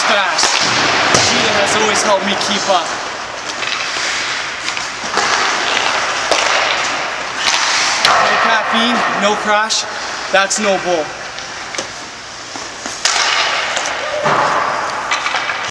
is fast. Gina has always helped me keep up. No caffeine, no crash, that's no bull.